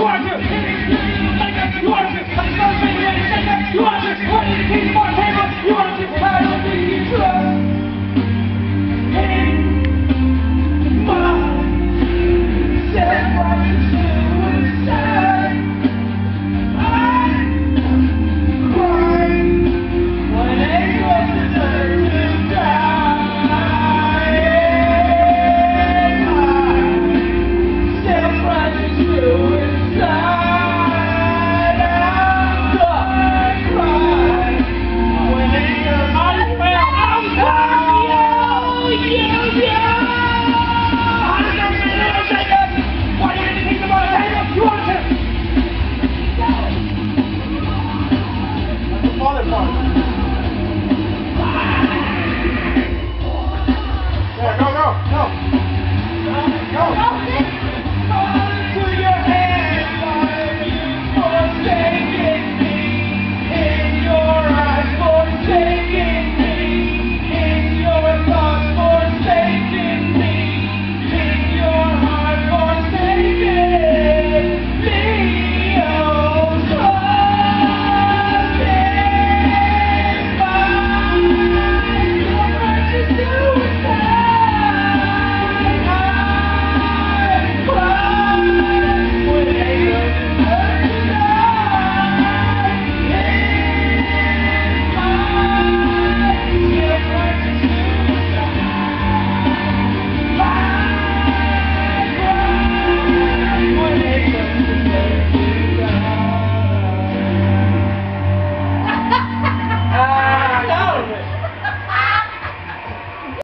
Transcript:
Watch it.